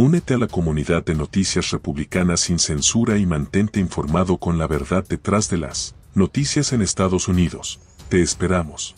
Únete a la comunidad de noticias republicanas sin censura y mantente informado con la verdad detrás de las noticias en Estados Unidos. Te esperamos.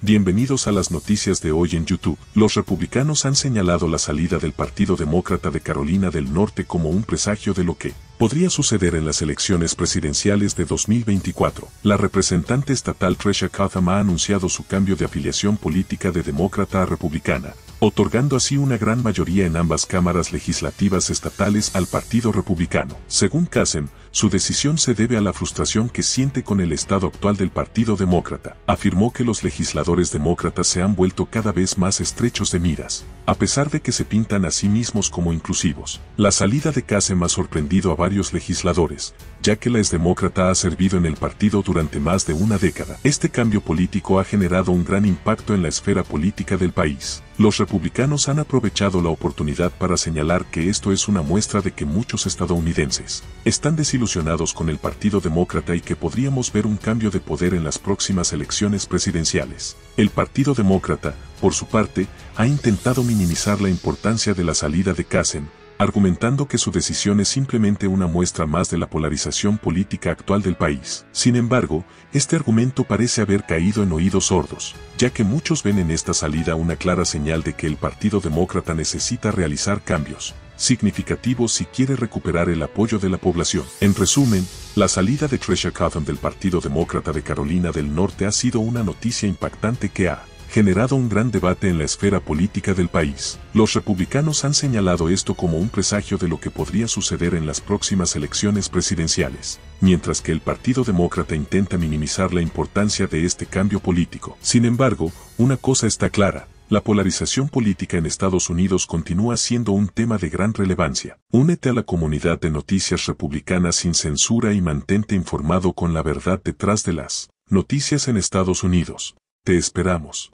Bienvenidos a las noticias de hoy en YouTube. Los republicanos han señalado la salida del Partido Demócrata de Carolina del Norte como un presagio de lo que podría suceder en las elecciones presidenciales de 2024. La representante estatal Tresha Cotham ha anunciado su cambio de afiliación política de demócrata a republicana, otorgando así una gran mayoría en ambas cámaras legislativas estatales al Partido Republicano. Según Kasem, su decisión se debe a la frustración que siente con el estado actual del Partido Demócrata. Afirmó que los legisladores demócratas se han vuelto cada vez más estrechos de miras, a pesar de que se pintan a sí mismos como inclusivos. La salida de Kasem ha sorprendido a varios legisladores, ya que la exdemócrata ha servido en el partido durante más de una década. Este cambio político ha generado un gran impacto en la esfera política del país. Los republicanos han aprovechado la oportunidad para señalar que esto es una muestra de que muchos estadounidenses están desilusionados con el Partido Demócrata y que podríamos ver un cambio de poder en las próximas elecciones presidenciales. El Partido Demócrata, por su parte, ha intentado minimizar la importancia de la salida de Kassen, argumentando que su decisión es simplemente una muestra más de la polarización política actual del país. Sin embargo, este argumento parece haber caído en oídos sordos, ya que muchos ven en esta salida una clara señal de que el Partido Demócrata necesita realizar cambios significativos si quiere recuperar el apoyo de la población. En resumen, la salida de Trisha Cotham del Partido Demócrata de Carolina del Norte ha sido una noticia impactante que ha generado un gran debate en la esfera política del país. Los republicanos han señalado esto como un presagio de lo que podría suceder en las próximas elecciones presidenciales, mientras que el Partido Demócrata intenta minimizar la importancia de este cambio político. Sin embargo, una cosa está clara, la polarización política en Estados Unidos continúa siendo un tema de gran relevancia. Únete a la comunidad de noticias republicanas sin censura y mantente informado con la verdad detrás de las noticias en Estados Unidos. Te esperamos.